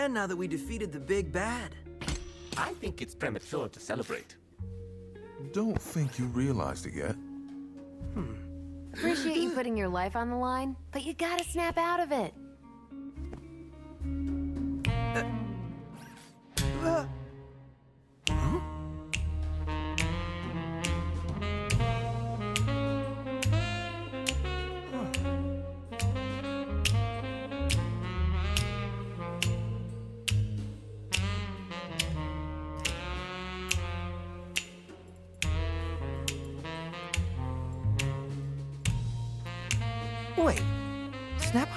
plan now that we defeated the big bad? I think it's premature to celebrate. Don't think you realized it yet. Hmm. Appreciate you putting your life on the line, but you gotta snap out of it.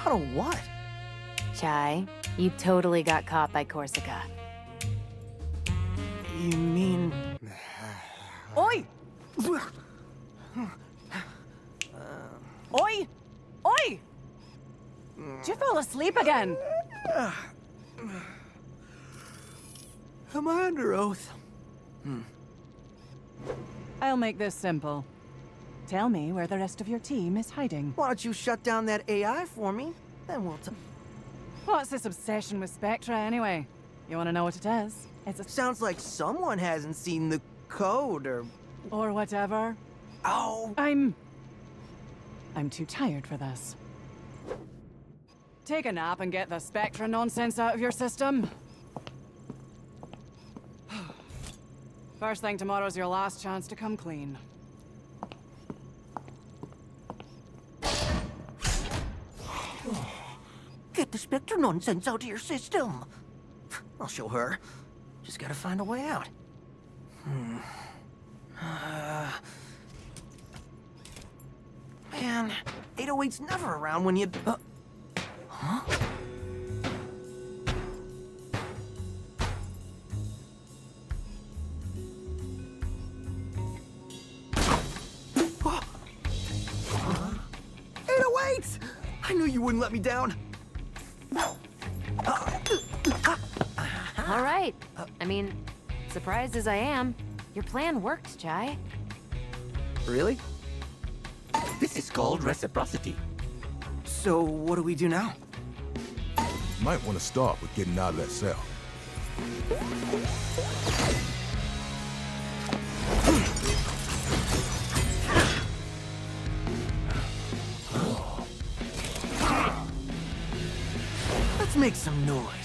Out of what? Chai, you totally got caught by Korsica. You mean... Oi! Oi! Oi! Did you fall asleep again? Am I under oath? Hmm. I'll make this simple. Tell me where the rest of your team is hiding. Why don't you shut down that AI for me? Then we'll t- What's this obsession with Spectra anyway? You want to know what it is? It's a... Sounds like someone hasn't seen the code or... or whatever. Oh! I'm... I'm too tired for this. Take a nap and get the Spectra nonsense out of your system. First thing tomorrow's your last chance to come clean. Spectra nonsense out of your system. I'll show her. Just gotta find a way out. Hmm. Uh, man, 808's never around when you... Uh, huh? Oh. 808! I knew you wouldn't let me down. All right. I mean, surprised as I am, your plan worked, Chai. Really? This is called reciprocity. So what do we do now? Might want to start with getting out of that cell. Let's make some noise.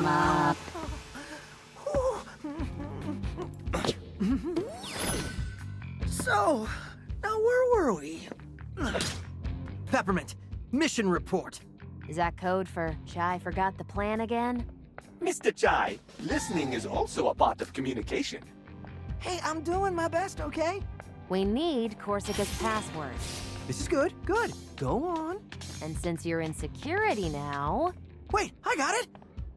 Karma. So, now where were we? Peppermint, mission report. Is that code for Chai forgot the plan again? Mr. Chai, listening is also a part of communication. Hey, I'm doing my best, okay? We need Korsica's password. This is good, good. Go on. And since you're in security now... Wait, I got it!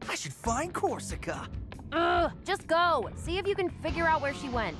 I should find Korsica. Ugh, just go. See if you can figure out where she went.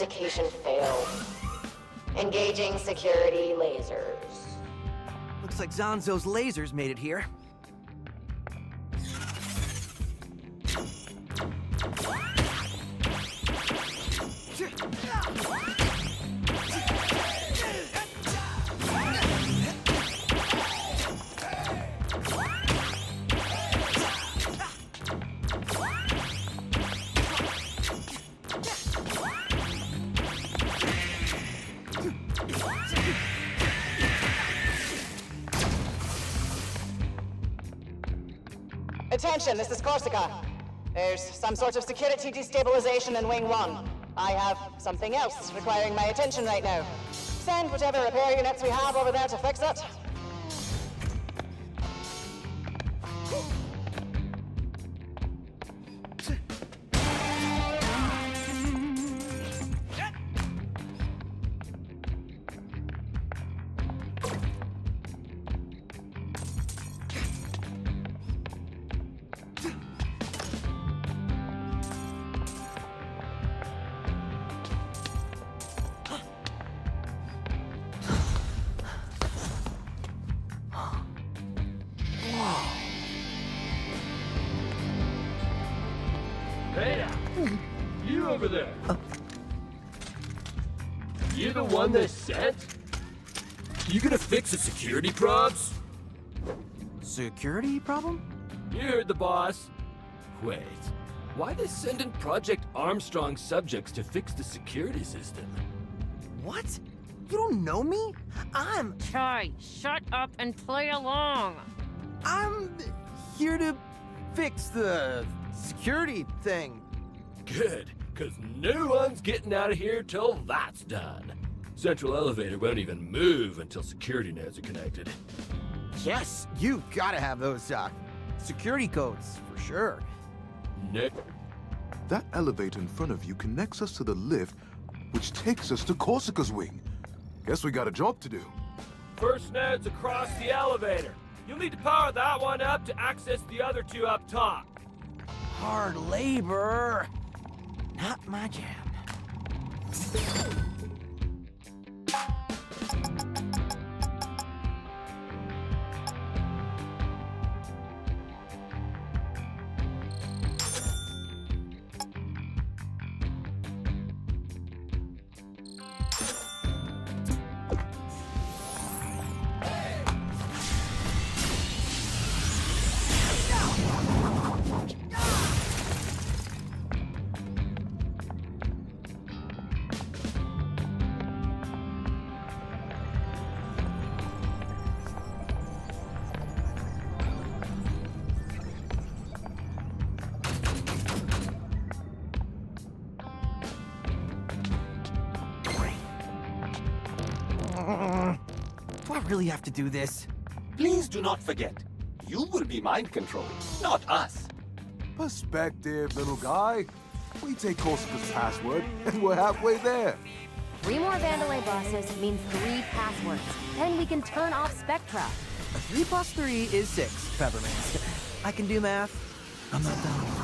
Authentication failed. Engaging security lasers. Looks like Zanzo's lasers made it here. Attention, this is Korsica. There's some sort of security destabilization in Wing 1. I have something else requiring my attention right now. Send whatever repair units we have over there to fix it. You gonna security probs? Security problem? You heard the boss. Wait, why they sending Project Armstrong subjects to fix the security system? What? You don't know me? I'm. Chai, shut up and play along. I'm here to fix the security thing. Good, cause no one's getting out of here till that's done. Central elevator won't even move until security nodes are connected. Yes, you gotta have those uh, security codes for sure. Nick, That elevator in front of you connects us to the lift, which takes us to Korsica's wing. Guess we got a job to do. first node's across the elevator. You'll need to power that one up to access the other two up top. Hard labor. Not my jam. Mm. Do I really have to do this? Please do not forget, you will be mind controlled, not us. Perspective, little guy. We take Korsica's password, and we're halfway there. Three more Vandelay bosses means three passwords. Then we can turn off Spectra. Three plus three is six, Peppermint. I can do math. I'm not dumb.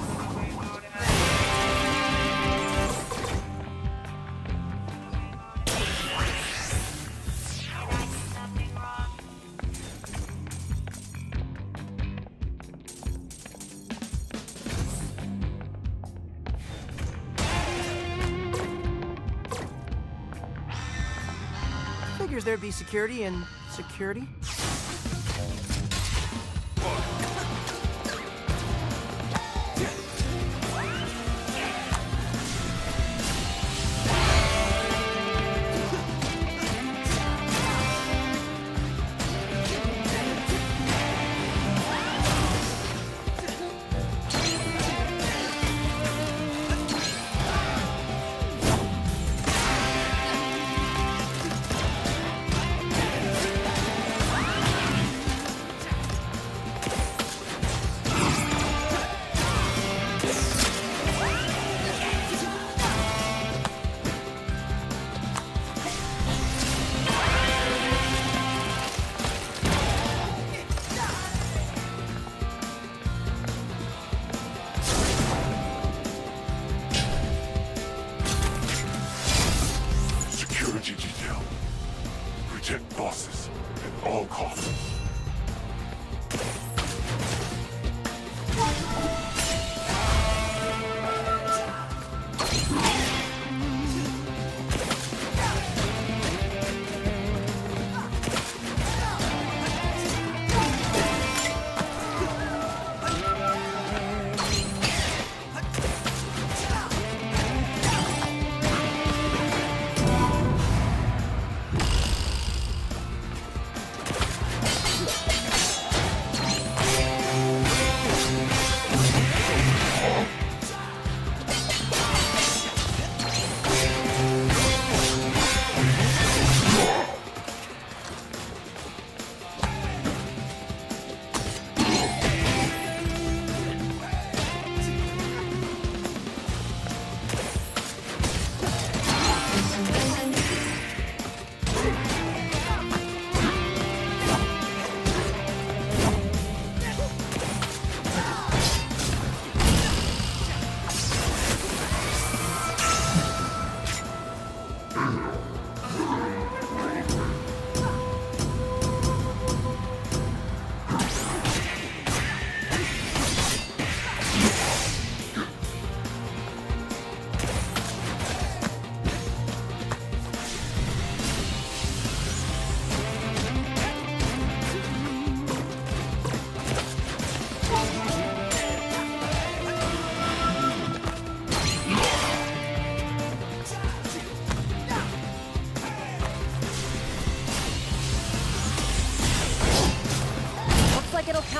Be security and security.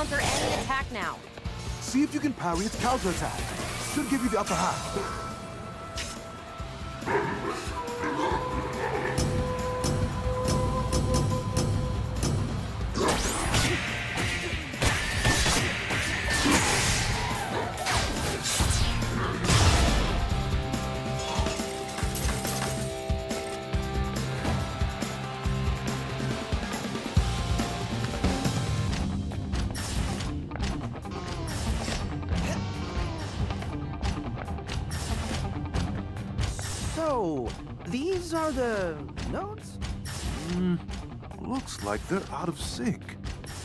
Counter any attack now. See if you can parry its counterattack. Should give you the upper hand. These are the notes? Hmm. Looks like they're out of sync.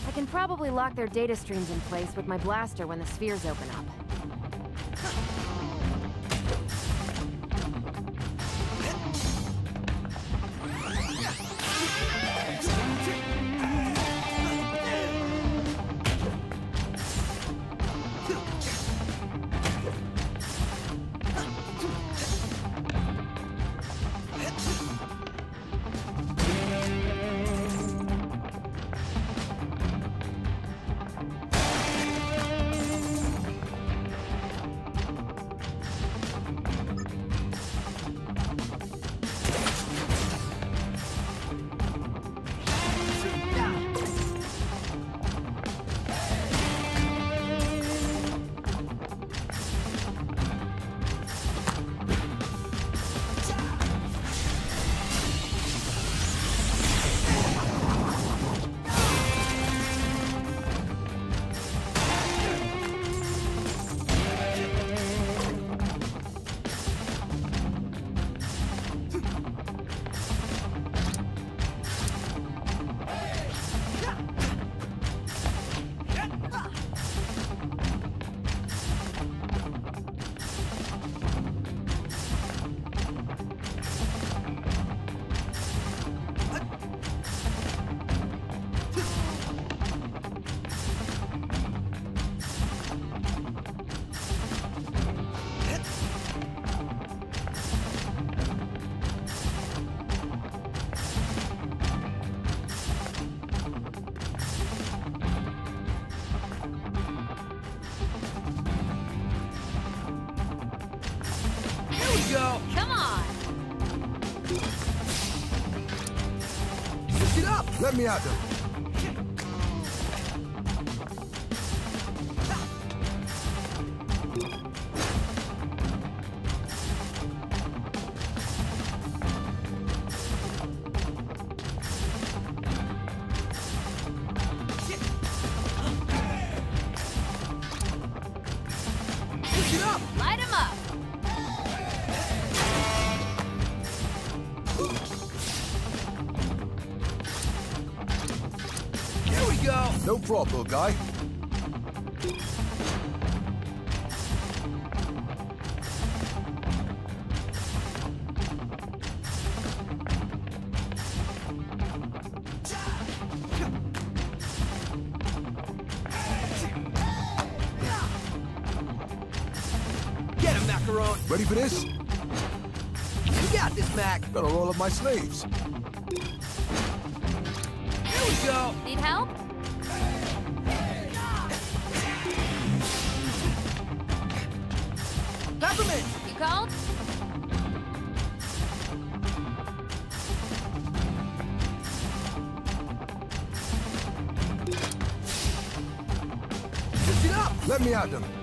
I can probably lock their data streams in place with my blaster when the spheres open up. Me them. No problem, guy. Get him, Macaron! Ready for this? You got this, Mac! Gotta roll up my sleeves. Here we go! Need help? Peppermint! You called? Lift it up! Let me at them.